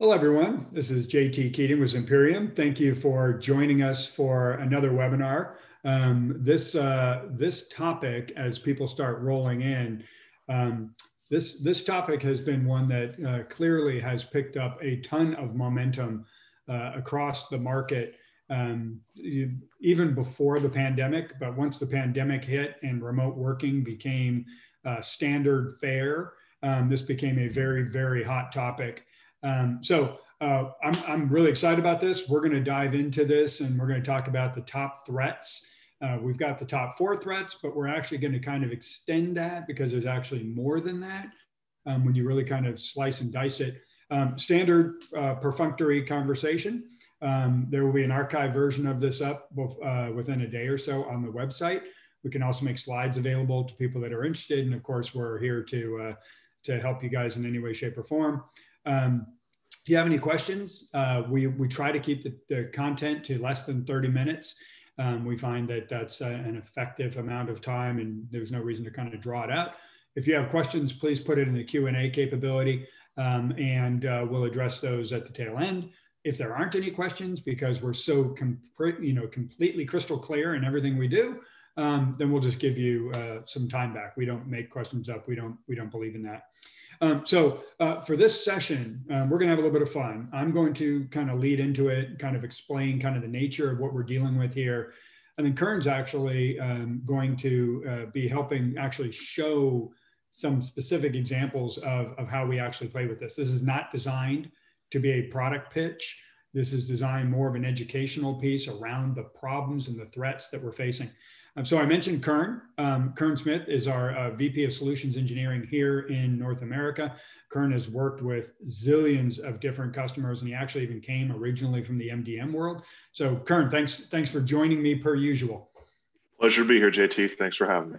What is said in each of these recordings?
Hello, everyone. This is JT Keating with Zimperium. Thank you for joining us for another webinar. Um, this, uh, this topic, as people start rolling in, um, this, this topic has been one that uh, clearly has picked up a ton of momentum uh, across the market, um, even before the pandemic. But once the pandemic hit and remote working became uh, standard fare, um, this became a very, very hot topic. Um, so uh, I'm, I'm really excited about this. We're going to dive into this and we're going to talk about the top threats. Uh, we've got the top four threats, but we're actually going to kind of extend that because there's actually more than that um, when you really kind of slice and dice it. Um, standard uh, perfunctory conversation. Um, there will be an archive version of this up uh, within a day or so on the website. We can also make slides available to people that are interested. And of course, we're here to, uh, to help you guys in any way, shape, or form. Um, you have any questions, uh, we, we try to keep the, the, content to less than 30 minutes. Um, we find that that's a, an effective amount of time and there's no reason to kind of draw it out. If you have questions, please put it in the Q&A capability um, and uh, we'll address those at the tail end. If there aren't any questions, because we're so you know, completely crystal clear in everything we do, um, then we'll just give you uh, some time back. We don't make questions up. We don't, we don't believe in that. Um, so uh, for this session, um, we're going to have a little bit of fun. I'm going to kind of lead into it, kind of explain kind of the nature of what we're dealing with here. And then Kern's actually um, going to uh, be helping actually show some specific examples of, of how we actually play with this. This is not designed to be a product pitch. This is designed more of an educational piece around the problems and the threats that we're facing. Um, so I mentioned Kern. Um, Kern Smith is our uh, VP of Solutions Engineering here in North America. Kern has worked with zillions of different customers, and he actually even came originally from the MDM world. So Kern, thanks thanks for joining me per usual. Pleasure to be here, JT. Thanks for having me.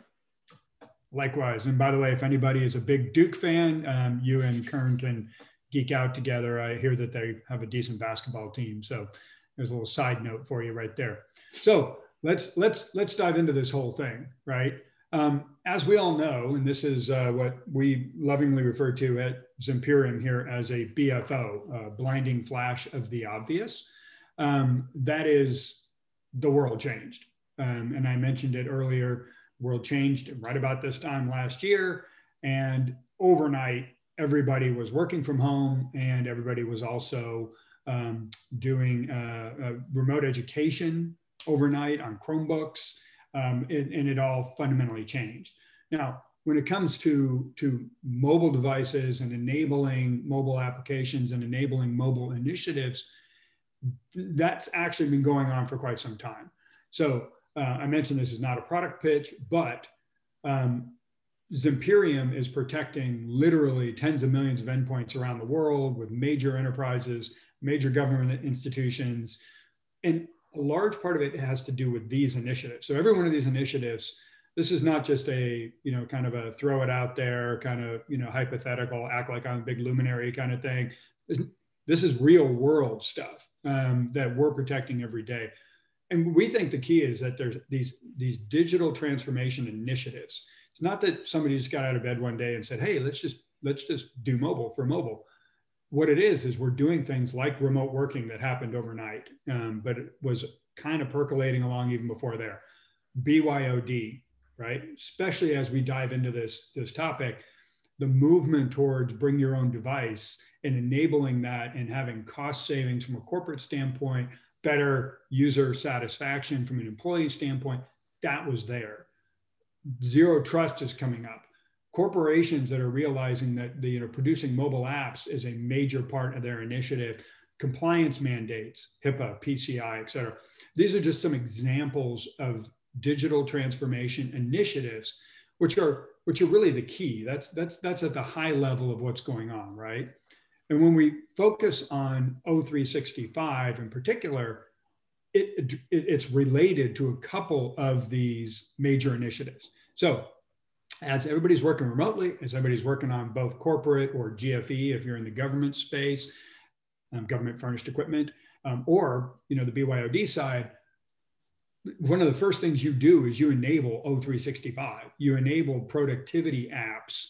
Likewise. And by the way, if anybody is a big Duke fan, um, you and Kern can geek out together. I hear that they have a decent basketball team. So there's a little side note for you right there. So let's let's let's dive into this whole thing, right? Um, as we all know, and this is uh, what we lovingly refer to at Zimperium here as a BFO, a blinding flash of the obvious. Um, that is the world changed. Um, and I mentioned it earlier, world changed right about this time last year. And overnight, everybody was working from home and everybody was also um, doing uh, uh, remote education overnight on Chromebooks, um, and, and, it all fundamentally changed. Now, when it comes to, to mobile devices and enabling mobile applications and enabling mobile initiatives, that's actually been going on for quite some time. So uh, I mentioned this is not a product pitch, but um, Zimperium is protecting literally tens of millions of endpoints around the world with major enterprises, major government institutions, and a large part of it has to do with these initiatives. So every one of these initiatives, this is not just a, you know, kind of a throw it out there, kind of, you know, hypothetical, act like I'm a big luminary kind of thing. This is real world stuff um, that we're protecting every day. And we think the key is that there's these, these digital transformation initiatives. It's not that somebody just got out of bed one day and said, hey, let's just, let's just do mobile for mobile what it is is we're doing things like remote working that happened overnight, um, but it was kind of percolating along even before there. BYOD, right? Especially as we dive into this this topic, the movement towards bring your own device and enabling that and having cost savings from a corporate standpoint, better user satisfaction from an employee standpoint, that was there. Zero trust is coming up corporations that are realizing that the, you know producing mobile apps is a major part of their initiative compliance mandates hipaa pci et cetera. These are just some examples of digital transformation initiatives which are which are really the key. That's that's that's at the high level of what's going on right? And when we focus on o365 in particular it, it it's related to a couple of these major initiatives. So as everybody's working remotely, as everybody's working on both corporate or GFE, if you're in the government space, um, government furnished equipment, um, or you know the BYOD side, one of the first things you do is you enable O365. You enable productivity apps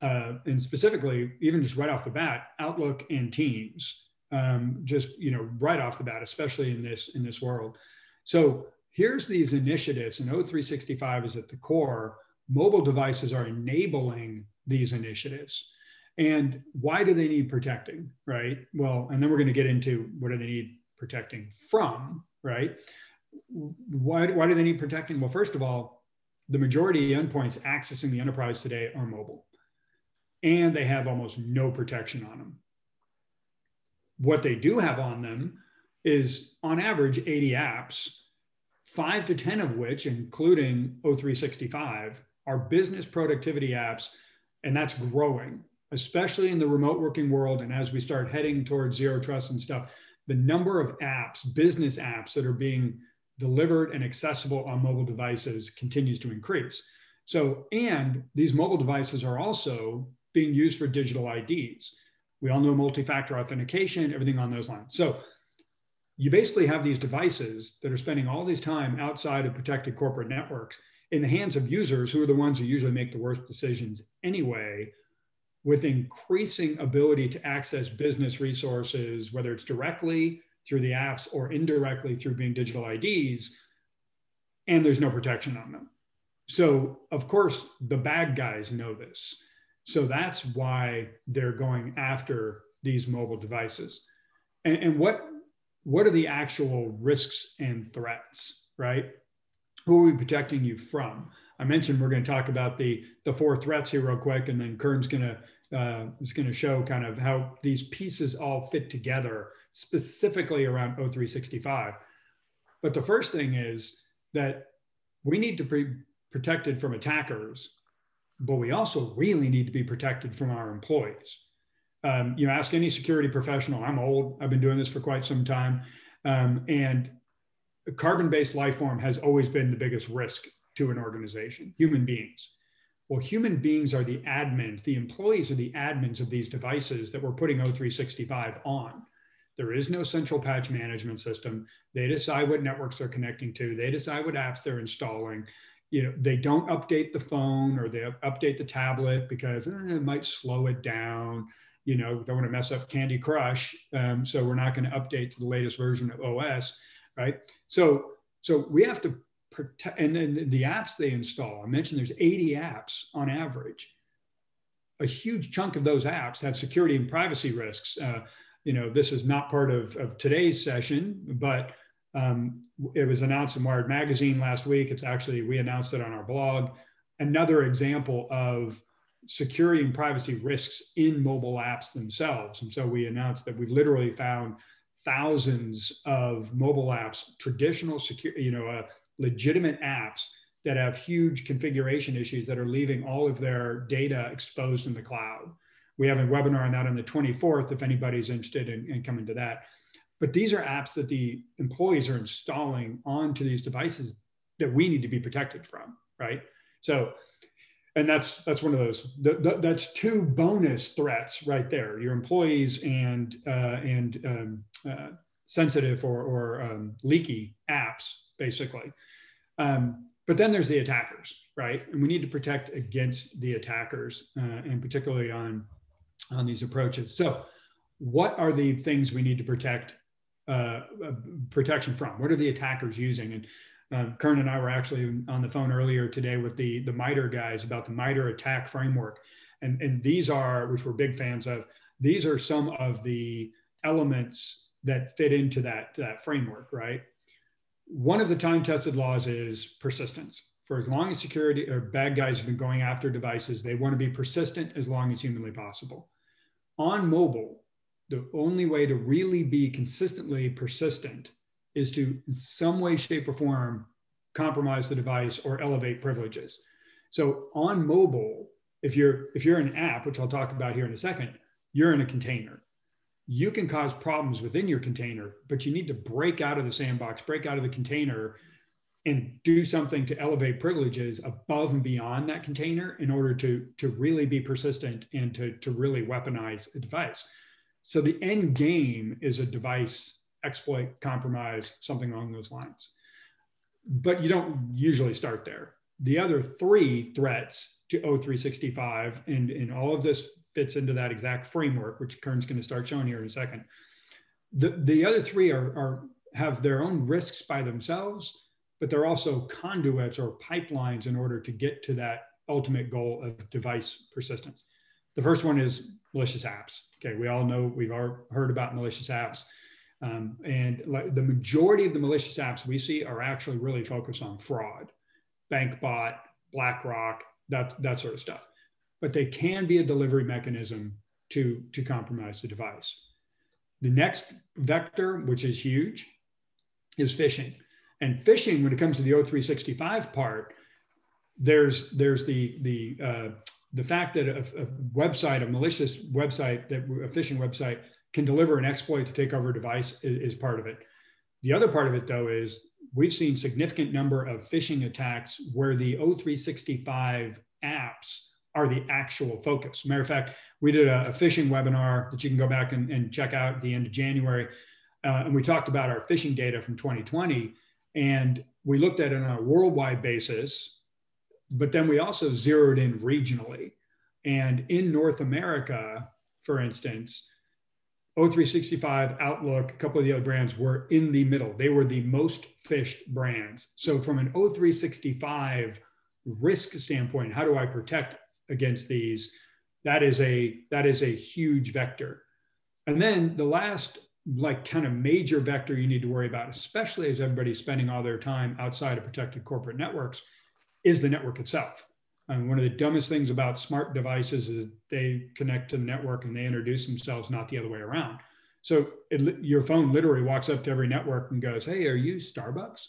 uh, and specifically, even just right off the bat, Outlook and Teams, um, just you know, right off the bat, especially in this in this world. So here's these initiatives, and O365 is at the core. Mobile devices are enabling these initiatives. And why do they need protecting, right? Well, and then we're going to get into what do they need protecting from, right? Why, why do they need protecting? Well, first of all, the majority of endpoints accessing the enterprise today are mobile, and they have almost no protection on them. What they do have on them is, on average, 80 apps, five to 10 of which, including O365, are business productivity apps, and that's growing, especially in the remote working world. And as we start heading towards zero trust and stuff, the number of apps, business apps that are being delivered and accessible on mobile devices continues to increase. So, and these mobile devices are also being used for digital IDs. We all know multi factor authentication, everything on those lines. So, you basically have these devices that are spending all this time outside of protected corporate networks in the hands of users who are the ones who usually make the worst decisions anyway with increasing ability to access business resources whether it's directly through the apps or indirectly through being digital IDs, and there's no protection on them. So, of course, the bad guys know this. So that's why they're going after these mobile devices. And, and what, what are the actual risks and threats, right? Who are we protecting you from? I mentioned we're going to talk about the, the four threats here real quick, and then Kern's going to uh, is going to show kind of how these pieces all fit together specifically around O365. But the first thing is that we need to be protected from attackers, but we also really need to be protected from our employees. Um, you know, ask any security professional. I'm old. I've been doing this for quite some time, um, and carbon-based life form has always been the biggest risk to an organization. Human beings. Well, human beings are the admin. The employees are the admins of these devices that we're putting O365 on. There is no central patch management system. They decide what networks they're connecting to. They decide what apps they're installing. You know, they don't update the phone or they update the tablet because eh, it might slow it down. You know, don't want to mess up Candy Crush, um, so we're not going to update to the latest version of OS, right? So, so we have to protect. And then the apps they install. I mentioned there's 80 apps on average. A huge chunk of those apps have security and privacy risks. Uh, you know, this is not part of, of today's session, but um, it was announced in Wired Magazine last week. It's actually, we announced it on our blog. Another example of security and privacy risks in mobile apps themselves. And so we announced that we've literally found thousands of mobile apps, traditional secure, you know, uh, legitimate apps that have huge configuration issues that are leaving all of their data exposed in the cloud. We have a webinar on that on the 24th if anybody's interested in, in coming to that. But these are apps that the employees are installing onto these devices that we need to be protected from, right? So, and that's that's one of those. That's two bonus threats right there. Your employees and uh, and um, uh, sensitive or, or um, leaky apps, basically. Um, but then there's the attackers, right? And we need to protect against the attackers, uh, and particularly on on these approaches. So, what are the things we need to protect uh, uh, protection from? What are the attackers using? And um, Kern and I were actually on the phone earlier today with the the MITRE guys about the MITRE ATT&CK framework, and and these are which we're big fans of. These are some of the elements that fit into that that framework, right? One of the time tested laws is persistence. For as long as security or bad guys have been going after devices, they want to be persistent as long as humanly possible on mobile, the only way to really be consistently persistent is to, in some way, shape, or form, compromise the device or elevate privileges. So on mobile, if you're if you're an app, which I'll talk about here in a second, you're in a container. You can cause problems within your container, but you need to break out of the sandbox, break out of the container, and do something to elevate privileges above and beyond that container in order to, to really be persistent and to, to really weaponize a device. So the end game is a device exploit, compromise, something along those lines. But you don't usually start there. The other three threats to O365. And, and all of this fits into that exact framework, which Kern's going to start showing here in a second. The, the other three are, are have their own risks by themselves, but they're also conduits or pipelines in order to get to that ultimate goal of device persistence. The first one is malicious apps. Okay, we all know we've all heard about malicious apps. Um, and like the majority of the malicious apps we see are actually really focused on fraud, BankBot, BlackRock, that, that sort of stuff. But they can be a delivery mechanism to, to compromise the device. The next vector, which is huge, is phishing. And phishing, when it comes to the O365 part, there's there's the the uh, the fact that a, a, website, a malicious website, that a phishing website can deliver an exploit to take over a device is, is part of it. The other part of it, though, is we've seen significant number of phishing attacks where the O365 apps are the actual focus. Matter of fact, we did a, a phishing webinar that you can go back and, and check out at the end of January. Uh, and we talked about our phishing data from 2020. And we looked at it on a worldwide basis but then we also zeroed in regionally. And in North America, for instance, O365, Outlook, a couple of the other brands were in the middle. They were the most phished brands. So from an O365 risk standpoint, how do I protect against these? That is a that is a huge vector. And then the last like kind of major vector you need to worry about, especially as everybody's spending all their time outside of protected corporate networks, is the network itself. And one of the dumbest things about smart devices is they connect to the network and they introduce themselves, not the other way around. So it, your phone literally walks up to every network and goes, Hey, are you Starbucks?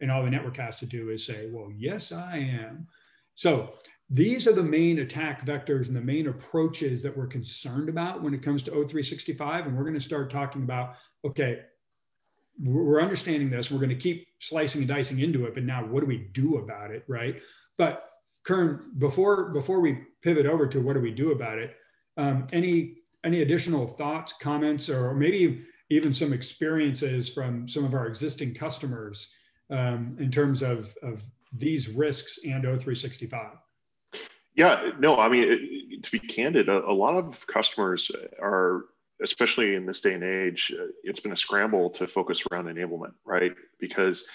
And all the network has to do is say, Well, yes, I am. So these are the main attack vectors and the main approaches that we're concerned about when it comes to O365. And we're going to start talking about, okay, we're understanding this. We're going to keep slicing and dicing into it, but now what do we do about it, right? But Kern, before before we pivot over to what do we do about it, um, any any additional thoughts, comments, or maybe even some experiences from some of our existing customers um, in terms of of these risks and O365? Yeah, no, I mean, it, to be candid, a, a lot of customers are especially in this day and age, uh, it's been a scramble to focus around enablement, right? Because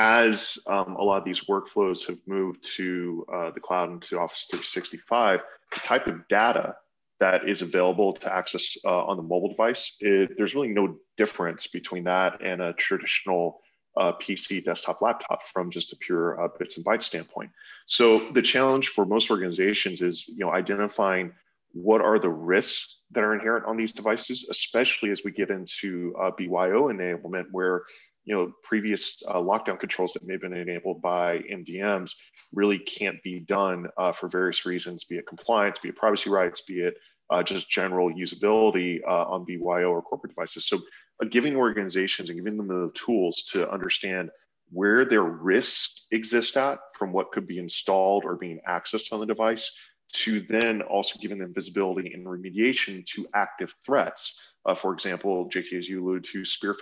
as um, a lot of these workflows have moved to uh, the cloud and to Office 365, the type of data that is available to access uh, on the mobile device, it, there's really no difference between that and a traditional uh, PC, desktop, laptop from just a pure uh, bits and bytes standpoint. So the challenge for most organizations is, you know, identifying what are the risks that are inherent on these devices, especially as we get into uh, BYO enablement, where you know previous uh, lockdown controls that may have been enabled by MDMs really can't be done uh, for various reasons, be it compliance, be it privacy rights, be it uh, just general usability uh, on BYO or corporate devices. So, uh, giving organizations and giving them the tools to understand where their risks exist at from what could be installed or being accessed on the device to then also giving them visibility and remediation to active threats. Uh, for example, JT, as you alluded to, spear,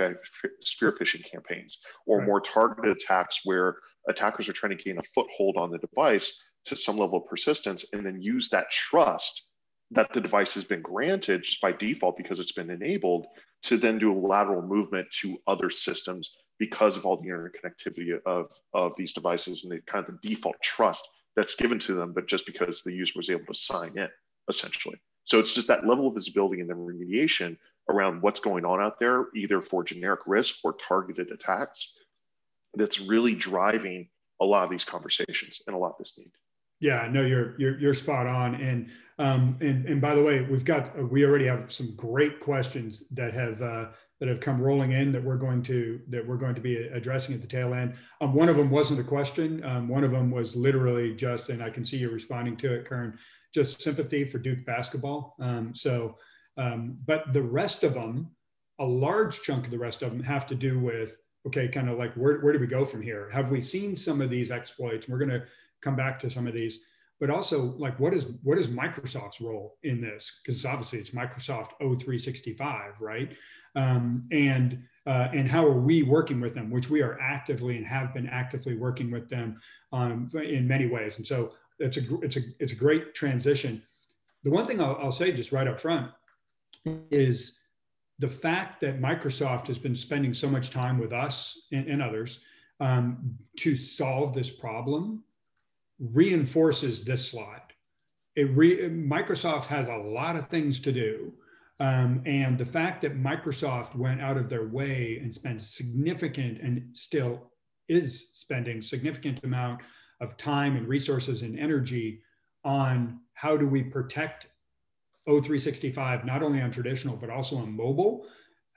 spear phishing campaigns or right. more targeted attacks where attackers are trying to gain a foothold on the device to some level of persistence and then use that trust that the device has been granted just by default because it's been enabled to then do a lateral movement to other systems because of all the interconnectivity of, of these devices and the kind of the default trust that's given to them, but just because the user was able to sign in, essentially. So it's just that level of visibility and then remediation around what's going on out there, either for generic risk or targeted attacks, that's really driving a lot of these conversations and a lot of this need. Yeah, no, you're you're you're spot on. And um, and and by the way, we've got we already have some great questions that have uh, that have come rolling in that we're going to that we're going to be addressing at the tail end. Um, one of them wasn't a question. Um, one of them was literally just, and I can see you responding to it, Kern, just sympathy for Duke basketball. Um, so, um, but the rest of them, a large chunk of the rest of them, have to do with okay, kind of like where where do we go from here? Have we seen some of these exploits? We're going to come back to some of these but also like what is what is microsoft's role in this because obviously it's microsoft o365 right um, and uh, and how are we working with them which we are actively and have been actively working with them um, in many ways and so it's a it's a it's a great transition. The one thing I'll, I'll say just right up front is the fact that Microsoft has been spending so much time with us and, and others um, to solve this problem reinforces this slide. It re, Microsoft has a lot of things to do. Um, and the fact that Microsoft went out of their way and spent significant and still is spending significant amount of time and resources and energy on how do we protect O365, not only on traditional, but also on mobile.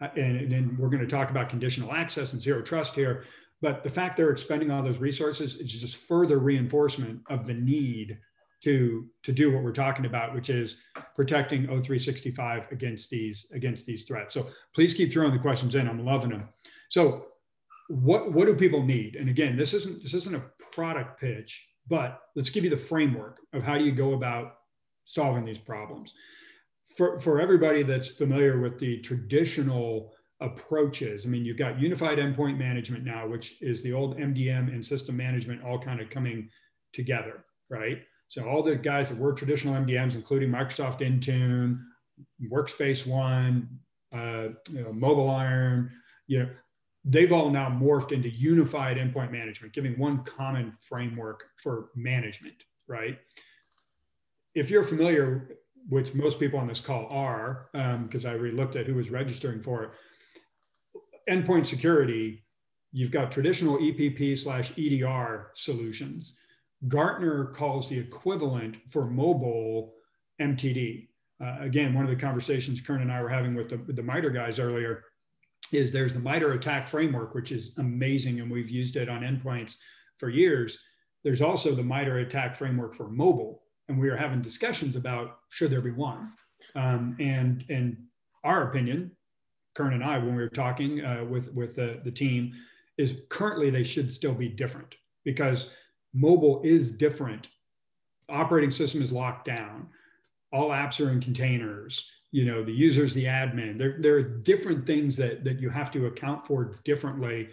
Uh, and then we're going to talk about conditional access and zero trust here. But the fact they're expending all those resources is just further reinforcement of the need to, to do what we're talking about, which is protecting O365 against these, against these threats. So please keep throwing the questions in. I'm loving them. So what, what do people need? And again, this isn't, this isn't a product pitch, but let's give you the framework of how do you go about solving these problems. For, for everybody that's familiar with the traditional approaches, I mean, you've got unified endpoint management now, which is the old MDM and system management all kind of coming together, right? So all the guys that were traditional MDMs, including Microsoft Intune, Workspace ONE, uh, you know, MobileIron, you know, they've all now morphed into unified endpoint management, giving one common framework for management, right? If you're familiar, which most people on this call are, because um, I looked at who was registering for it, endpoint security, you've got traditional EPP slash EDR solutions. Gartner calls the equivalent for mobile MTD. Uh, again, one of the conversations Kern and I were having with the, with the MITRE guys earlier is there's the MITRE ATT&CK framework, which is amazing, and we've used it on endpoints for years. There's also the MITRE ATT&CK framework for mobile, and we are having discussions about should there be one. Um, and and our opinion, Kern and I, when we were talking uh, with with the, the team, is currently they should still be different because mobile is different. Operating system is locked down. All apps are in containers you know the user's the admin there, there are different things that, that you have to account for differently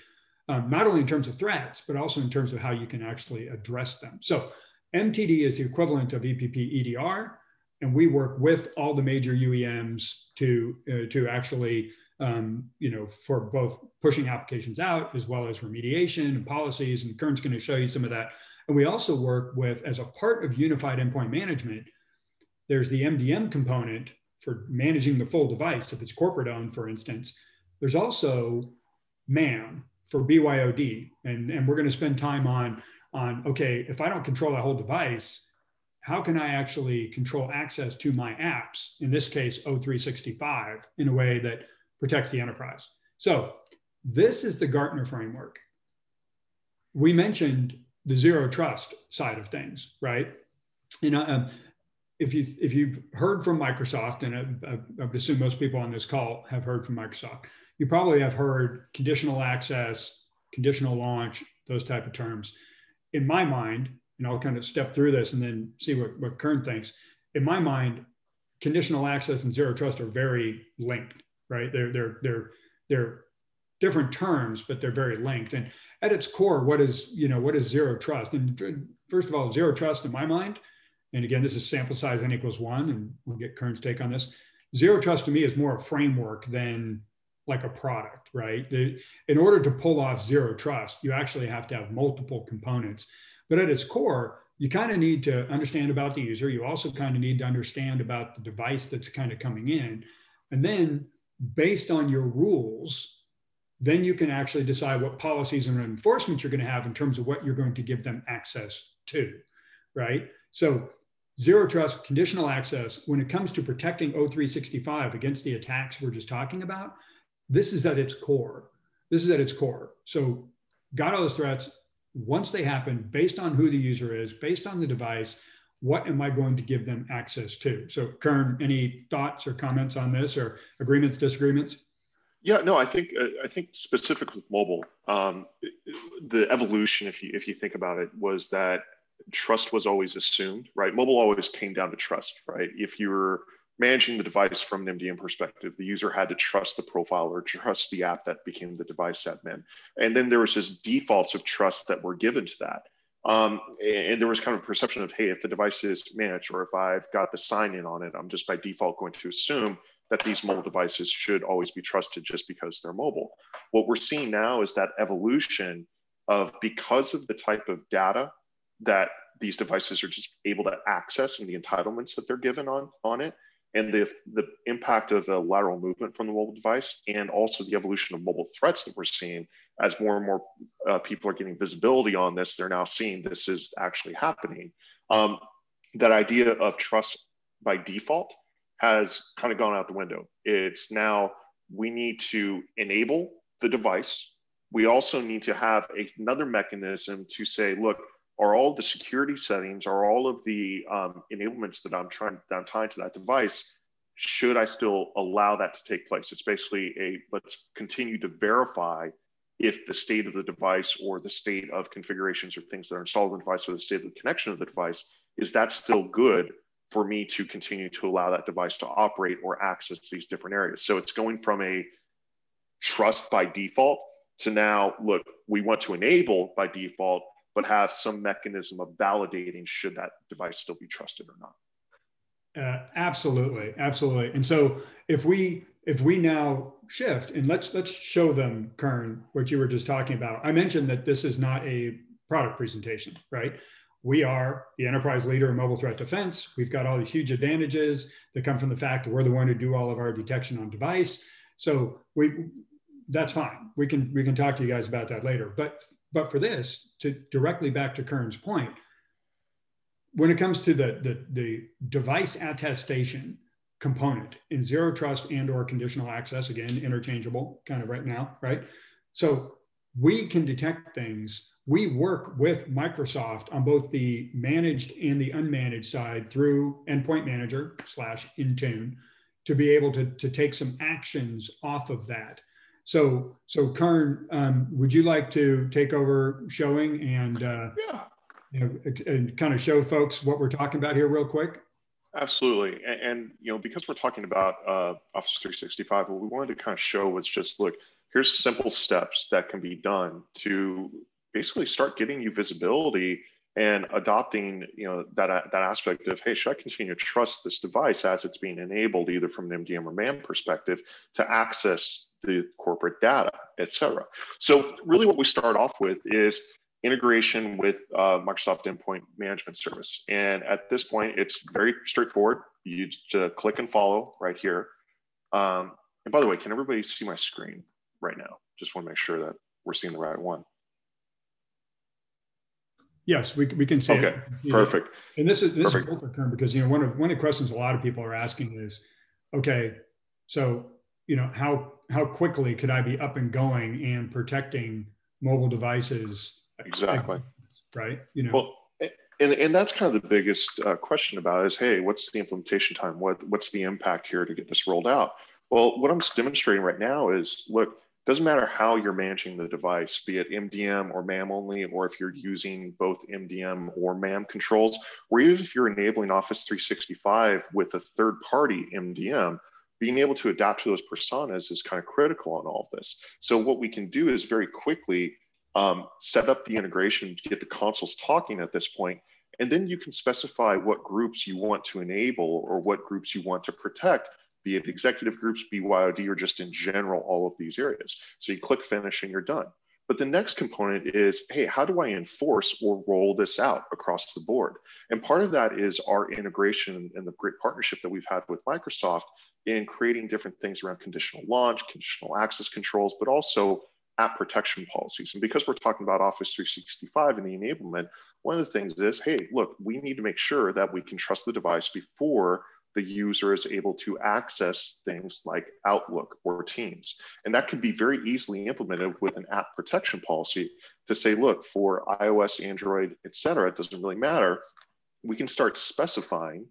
um, not only in terms of threats but also in terms of how you can actually address them. So mtd is the equivalent of epp edr and we work with all the major uems to uh, to actually um, you know for both pushing applications out as well as remediation and policies and kern's going to show you some of that. And we also work with as a part of unified endpoint management there's the mdm component for managing the full device, if it's corporate owned, for instance. There's also MAM for BYOD. And, and we're going to spend time on, on, okay, if I don't control that whole device, how can I actually control access to my apps, in this case, O365, in a way that protects the enterprise? So this is the Gartner framework. We mentioned the zero trust side of things, right? You know, um, if you if you've heard from Microsoft, and I, I, I assume most people on this call have heard from Microsoft, you probably have heard conditional access, conditional launch, those type of terms. In my mind, and I'll kind of step through this and then see what, what Kern thinks. In my mind, conditional access and zero trust are very linked, right? They're they're they're they're different terms, but they're very linked. And at its core, what is you know what is zero trust? And first of all, zero trust in my mind and again, this is sample size n equals one, and we'll get Kern's take on this. Zero trust to me is more a framework than like a product, right? The, in order to pull off zero trust, you actually have to have multiple components. But at its core, you kind of need to understand about the user. You also kind of need to understand about the device that's kind of coming in. And then based on your rules, then you can actually decide what policies and enforcement you're going to have in terms of what you're going to give them access to, right? So zero trust, conditional access, when it comes to protecting O365 against the attacks we're just talking about, this is at its core. This is at its core. So, got all those threats. Once they happen, based on who the user is, based on the device, what am I going to give them access to? So, Kern, any thoughts or comments on this, or agreements, disagreements? Yeah, no, I think uh, I think specific with mobile, um, the evolution, if you if you think about it, was that trust was always assumed, right? Mobile always came down to trust, right? If you were managing the device from an MDM perspective, the user had to trust the profile or trust the app that became the device admin. And then there was just defaults of trust that were given to that. Um, and there was kind of a perception of, hey, if the device is managed or if I've got the sign in on it, I'm just by default going to assume that these mobile devices should always be trusted just because they're mobile. What we're seeing now is that evolution of because of the type of data that these devices are just able to access and the entitlements that they're given on, on it, and the, the impact of the lateral movement from the mobile device, and also the evolution of mobile threats that we're seeing as more and more uh, people are getting visibility on this, they're now seeing this is actually happening. Um, that idea of trust by default has kind of gone out the window. It's now we need to enable the device. We also need to have another mechanism to say, look, are all the security settings, are all of the um, enablements that I'm trying that I'm tying to that device, should I still allow that to take place? It's basically a let's continue to verify if the state of the device or the state of configurations or things that are installed on the device or the state of the connection of the device, is that still good for me to continue to allow that device to operate or access these different areas. So it's going from a trust by default to now, look, we want to enable by default, but have some mechanism of validating should that device still be trusted or not. Uh, absolutely, absolutely. And so if we if we now shift and let's let's show them, Kern, what you were just talking about. I mentioned that this is not a product presentation, right? we are the enterprise leader in mobile threat defense. We've got all these huge advantages that come from the fact that we're the one who do all of our detection on device. So we that's fine. We can we can talk to you guys about that later. But but for this, to directly back to Kern's point, when it comes to the the, the device attestation component in zero trust and or conditional access, again, interchangeable kind of right now, right? So we can detect things we work with Microsoft on both the managed and the unmanaged side through Endpoint Manager slash Intune to be able to, to take some actions off of that. So, so Kern, um, would you like to take over showing and uh, yeah. you know, and kind of show folks what we're talking about here real quick? Absolutely, and, and you know because we're talking about uh, Office 365, what we wanted to kind of show was just look. Here's simple steps that can be done to basically start getting you visibility and adopting you know that, that aspect of hey should i continue to trust this device as it's being enabled either from an mdm or mam perspective to access the corporate data et cetera? So really what we start off with is integration with uh, microsoft endpoint management service. And at this point it's very straightforward. You just click and follow right here. Um, and by the way can everybody see my screen right now? Just want to make sure that we're seeing the right one Yes, we, we can see okay, it. perfect. And this is this perfect. is perfect because you know one of one of the questions a lot of people are asking is, okay, so you know how how quickly could I be up and going and protecting mobile devices? Exactly. Right. You know. Well, and, and that's kind of the biggest uh, question about is hey what's the implementation time what what's the impact here to get this rolled out well what i'm demonstrating right now is look doesn't matter how you're managing the device, be it MDM or MAM only, or if you're using both MDM or MAM controls, or even if you're enabling Office 365 with a third party MDM, being able to adapt to those personas is kind of critical on all of this. So what we can do is very quickly um, set up the integration, get the consoles talking at this point, and then you can specify what groups you want to enable or what groups you want to protect be it executive groups, BYOD, or just in general, all of these areas. So you click finish and you're done. But the next component is, hey, how do I enforce or roll this out across the board? And part of that is our integration and the great partnership that we've had with Microsoft in creating different things around conditional launch, conditional access controls, but also app protection policies. And because we're talking about Office 365 and the enablement, one of the things is, hey, look, we need to make sure that we can trust the device before the user is able to access things like Outlook or Teams. And that can be very easily implemented with an app protection policy to say, look, for iOS, Android, et cetera, it doesn't really matter. We can start specifying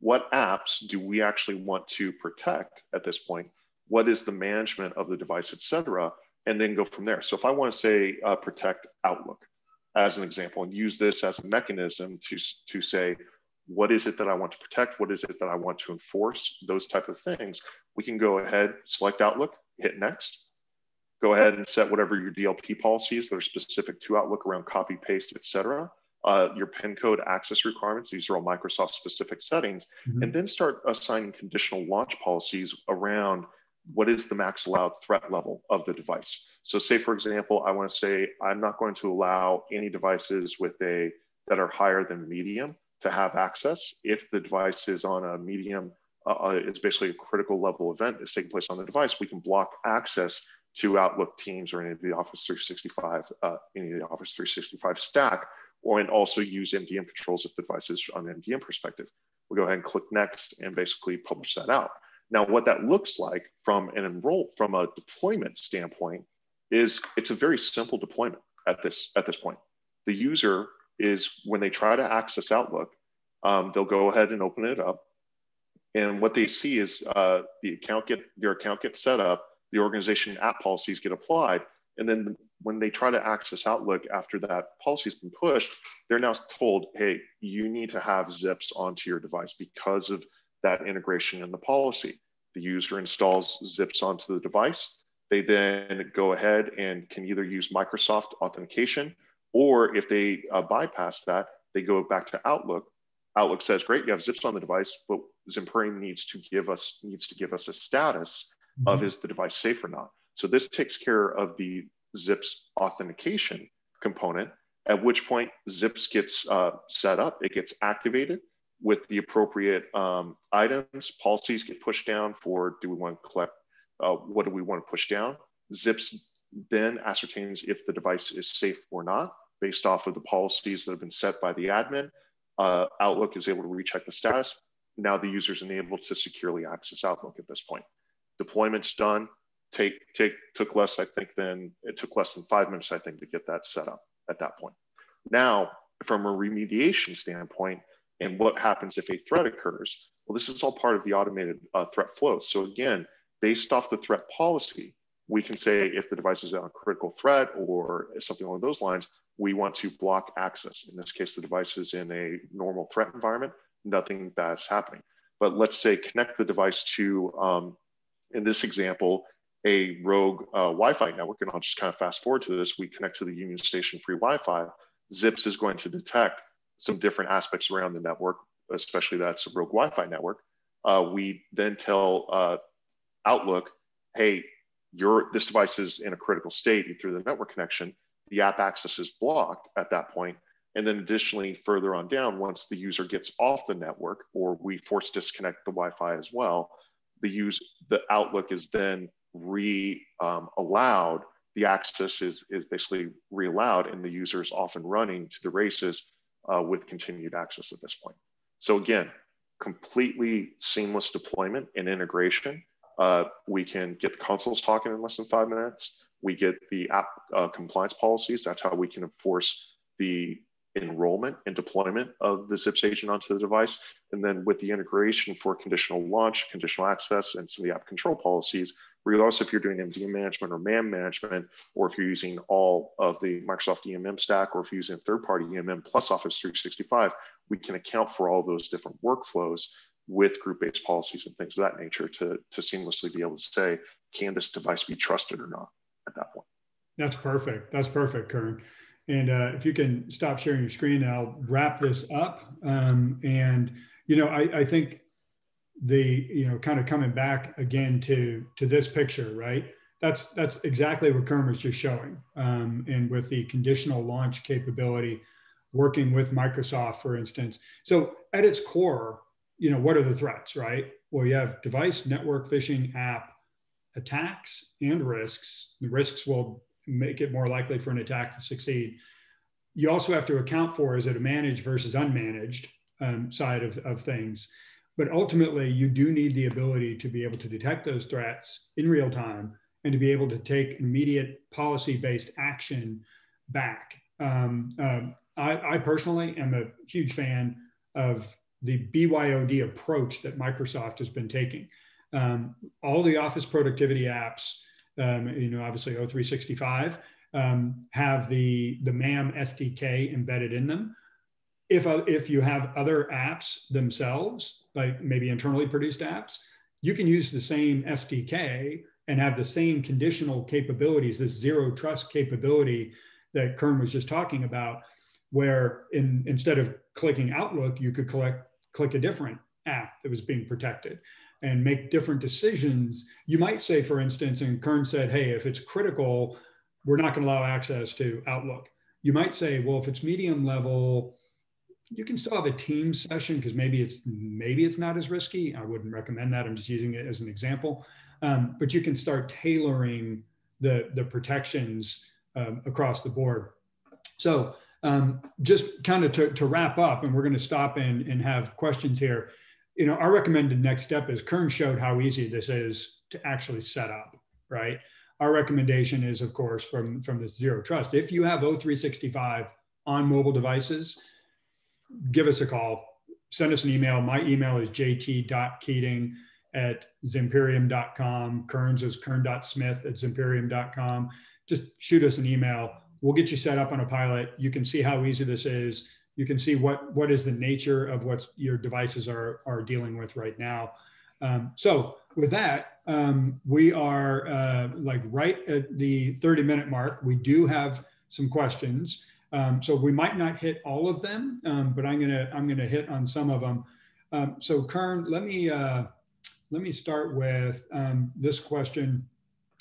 what apps do we actually want to protect at this point? What is the management of the device, et cetera, and then go from there. So if I want to say uh, protect Outlook as an example and use this as a mechanism to, to say, what is it that I want to protect? What is it that I want to enforce? Those type of things. We can go ahead, select Outlook, hit next. Go ahead and set whatever your DLP policies that are specific to Outlook around copy, paste, etc. uh, your pin code access requirements. These are all Microsoft specific settings, mm-hmm. and then start assigning conditional launch policies around what is the max allowed threat level of the device. So say, for example, I want to say, I'm not going to allow any devices with a that are higher than medium to have access. If the device is on a medium, uh, uh it's basically a critical level event that's taking place on the device, we can block access to Outlook Teams or any of the Office 365, uh, any of the Office 365 stack or and also use MDM controls if the device is on an MDM perspective. We go ahead and click next and basically publish that out. Now, what that looks like from an enroll from a deployment standpoint is it's a very simple deployment at this at this point. The user is when they try to access Outlook, um, they'll go ahead and open it up, and what they see is uh, the account get their account gets set up, the organization app policies get applied, and then when they try to access Outlook after that policy's been pushed, they're now told, hey, you need to have zIPS onto your device because of that integration in the policy. The user installs zIPS onto the device. They then go ahead and can either use Microsoft authentication, or if they uh, bypass that, they go back to Outlook. Outlook says, great, you have zIPS on the device, but Zimperium needs to give us needs to give us a status mm-hmm. of is the device safe or not. So this takes care of the zIPS authentication component, at which point zIPS gets uh, set up, it gets activated with the appropriate um, items. Policies get pushed down for do we want to collect, uh, what do we want to push down? zIPS then ascertains if the device is safe or not based off of the policies that have been set by the admin. Uh, Outlook is able to recheck the status. Now the user is enabled to securely access Outlook at this point. Deployment's done take take took less, I think, than it took less than five minutes, I think, to get that set up at that point. Now, from a remediation standpoint, and what happens if a threat occurs? Well, this is all part of the automated uh, threat flow. So again, based off the threat policy, we can say if the device is on a critical threat or something along those lines, we want to block access. In this case, the device is in a normal threat environment, nothing bad is happening. But let's say connect the device to, um, in this example, a rogue uh, Wi-Fi network, and I'll just kind of fast forward to this, we connect to the Union Station free Wi-Fi, zIPS is going to detect some different aspects around the network, especially that's a rogue Wi-Fi network. Uh, we then tell uh, Outlook, hey, your this device is in a critical state through the network connection. The app access is blocked at that point. And then additionally, further on down, once the user gets off the network or we force disconnect the Wi-Fi as well, the use the Outlook is then re um, allowed, the access is, is basically re-allowed and the user is often running to the races uh, with continued access at this point. So again, completely seamless deployment and integration. Uh, we can get the consoles talking in less than five minutes. We get the app uh, compliance policies. That's how we can enforce the enrollment and deployment of the zIPS agent onto the device. And then with the integration for conditional launch, conditional access, and some of the app control policies, regardless if you're doing MDM management or MAM management, or if you're using all of the Microsoft EMM stack, or if you're using third-party EMM plus Office 365, we can account for all those different workflows with group-based policies and things of that nature to, to seamlessly be able to say, can this device be trusted or not at that point? That's perfect. That's perfect, Kern. And uh, if you can stop sharing your screen, I'll wrap this up. Um, and you know, I, I think the you know kind of coming back again to to this picture right that's that's exactly what Kern was just showing um, and with the conditional launch capability working with microsoft for instance so at its core you know what are the threats right well you have device network phishing app attacks and risks the risks will make it more likely for an attack to succeed you also have to account for is it a managed versus unmanaged um, side of, of things but ultimately, you do need the ability to be able to detect those threats in real time and to be able to take immediate policy based action back. Um, um, I, I, personally am a huge fan of the BYOD approach that Microsoft has been taking. Um, all the office productivity apps, um, you know, obviously O365, um, have the, the MAM SDK embedded in them. If, uh, if you have other apps themselves like maybe internally produced apps, you can use the same SDK and have the same conditional capabilities, this zero trust capability that Kern was just talking about. where in, instead of clicking Outlook, you could collect, click a different app that was being protected and make different decisions. You might say, for instance, and Kern said, hey, if it's critical, we're not going to allow access to Outlook. You might say, well, if it's medium level, you can still have a team session because maybe it's maybe it's not as risky. I wouldn't recommend that. I'm just using it as an example. Um, but you can start tailoring the the protections um, across the board. So um, just kind of to, to wrap up, and we're going to stop and, and have questions here. You know, our recommended next step is Kern showed how easy this is to actually set up, right? Our recommendation is, of course, from, from this zero trust. If you have O365 on mobile devices, give us a call, send us an email. My email is jt.keating at zimperium.com. Kern's is kern.smith at zimperium.com. Just shoot us an email. We'll get you set up on a pilot. You can see how easy this is. You can see what, what is the nature of what your devices are, are dealing with right now. Um, so with that, um, we are uh, like right at the 30 minute mark. We do have some questions. Um, so we might not hit all of them, um, but I'm gonna I'm gonna hit on some of them. Um, so Kern, let me uh, let me start with um, this question.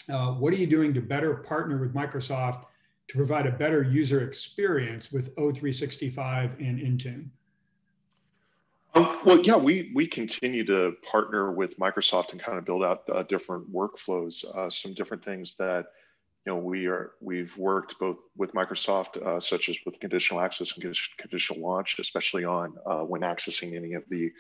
Uh, what are you doing to better partner with Microsoft to provide a better user experience with O365 and Intune? Um, well, yeah, we we continue to partner with Microsoft and kind of build out uh, different workflows, uh, some different things that you know, we are we've worked both with Microsoft, uh, such as with conditional access and conditional launch, especially on uh, when accessing any of the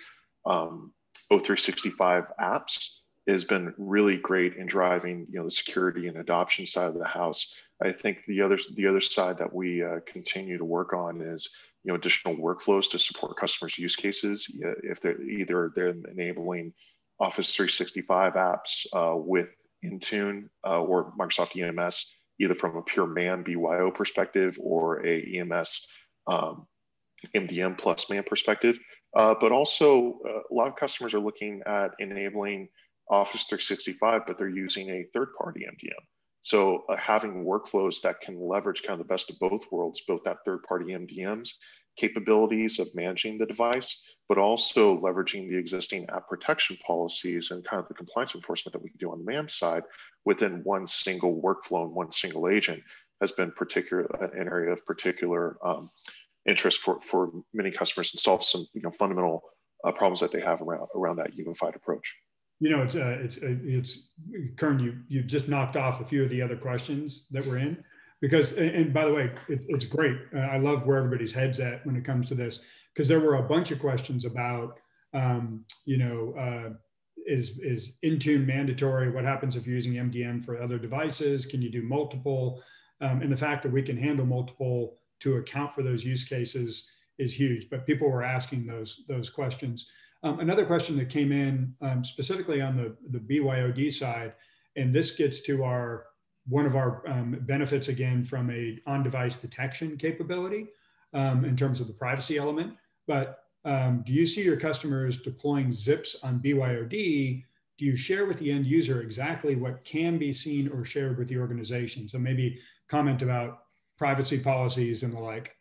um, O365 apps. Has been really great in driving, you know, the security and adoption side of the house. I think the other the other side that we uh, continue to work on is, you know, additional workflows to support customers' use cases. If they're either they're enabling Office 365 apps uh, with Intune uh, or Microsoft EMS, either from a pure MAM BYO perspective or a EMS um, MDM plus MAM perspective. Uh, but also, uh, a lot of customers are looking at enabling Office 365, but they're using a third party MDM. So, uh, having workflows that can leverage kind of the best of both worlds, both that third party MDMs capabilities of managing the device, but also leveraging the existing app protection policies and kind of the compliance enforcement that we do on the MAM side within one single workflow and one single agent has been particular an area of particular um, interest for, for many customers and solve some you know fundamental uh, problems that they have around around that unified approach. You know, it's uh, it's uh, it's Kern. You you just knocked off a few of the other questions that were in because and by the way it, it's great. Uh, i love where everybody's heads at when it comes to this because there were a bunch of questions about um, you know uh, is is intune mandatory? What happens if you're using mdm for other devices? Can you do multiple? Um, and the fact that we can handle multiple to account for those use cases is huge but people were asking those those questions um, another question that came in um, specifically on the the byod side and this gets to our one of our um, benefits again from a on-device detection capability um, in terms of the privacy element. But um, do you see your customers deploying zIPS on BYOD? Do you share with the end user exactly what can be seen or shared with the organization? So maybe comment about privacy policies and the like.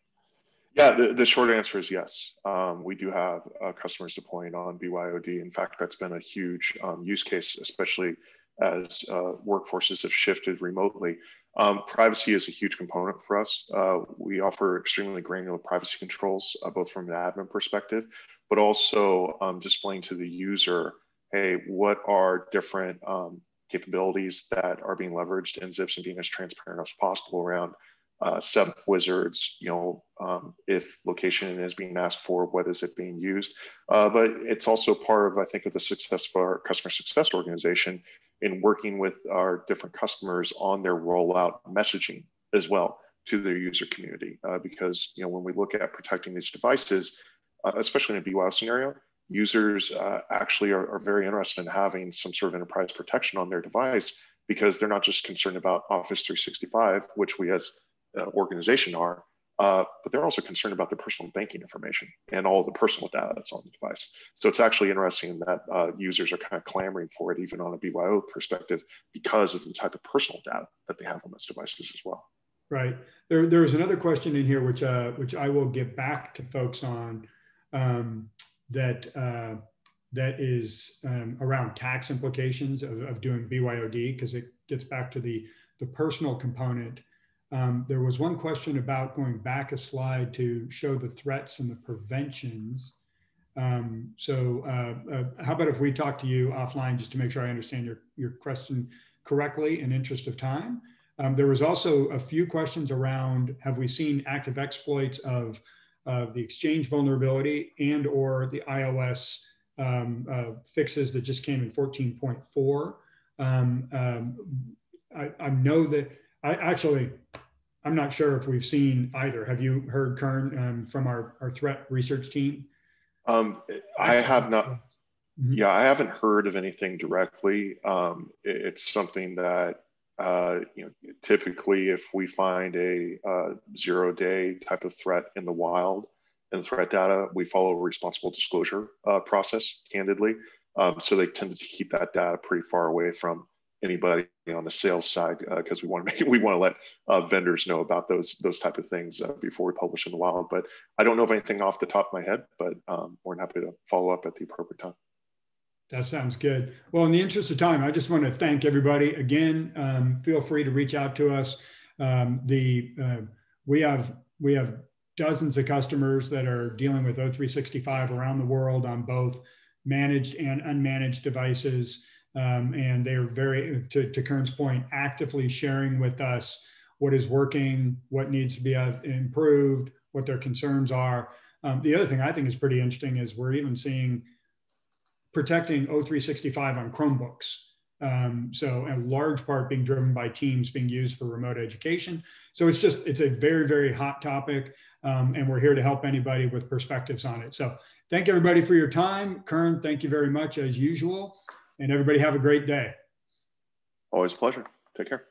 Yeah, the, the short answer is yes. Um, we do have uh, customers deploying on BYOD. In fact, that's been a huge um, use case, especially as uh, workforces have shifted remotely. Um, privacy is a huge component for us. Uh, we offer extremely granular privacy controls, uh, both from an admin perspective, but also um, displaying to the user, hey, what are different um, capabilities that are being leveraged in zIPS and being as transparent as possible around uh, SEP wizards, you know, um, if location is being asked for, what is it being used? Uh, but it's also part of, I think, of the success of our customer success organization in working with our different customers on their rollout messaging as well to their user community. Uh, because, you know, when we look at protecting these devices, uh, especially in a BYO scenario, users uh, actually are, are very interested in having some sort of enterprise protection on their device because they're not just concerned about Office 365, which we as uh, organization are, uh, but they're also concerned about their personal banking information and all the personal data that's on the device. So it's actually interesting that uh, users are kind of clamoring for it, even on a BYO perspective, because of the type of personal data that they have on those devices as well. Right. There, there is another question in here which uh, which I will get back to folks on um, that uh, that is um, around tax implications of, of doing BYOD because it gets back to the the personal component. Um, there was one question about going back a slide to show the threats and the preventions. Um, so uh, uh, how about if we talk to you offline just to make sure I understand your, your question correctly in interest of time. Um, there was also a few questions around, have we seen active exploits of uh, the exchange vulnerability and or the iOS um, uh, fixes that just came in 14.4. Um, um, I, I, know that I actually, I'm not sure if we've seen either. Have you heard, Kern, um, from our, our threat research team? Um, I have not. Mm-hmm. Yeah, I haven't heard of anything directly. Um, it, it's something that uh, you know, typically, if we find a uh, zero day type of threat in the wild and threat data, we follow a responsible disclosure uh, process, candidly. Um, so they tend to keep that data pretty far away from anybody on the sales side because uh, we want to make we want to let uh, vendors know about those those type of things uh, before we publish in the wild. But I don't know of anything off the top of my head, but um, we're happy to follow up at the appropriate time. That sounds good. Well, in the interest of time, I just want to thank everybody again. Um, feel free to reach out to us. Um, the uh, we have we have dozens of customers that are dealing with O365 around the world on both managed and unmanaged devices, um, and they are very, to, to Kern's point, actively sharing with us what is working, what needs to be improved, what their concerns are. Um, the other thing I think is pretty interesting is we're even seeing protecting O365 on Chromebooks. Um, so a large part being driven by teams being used for remote education. So it's just, it's a very, very hot topic. Um, and we're here to help anybody with perspectives on it. So thank everybody for your time. Kern, thank you very much as usual. And everybody have a great day. Always a pleasure. Take care.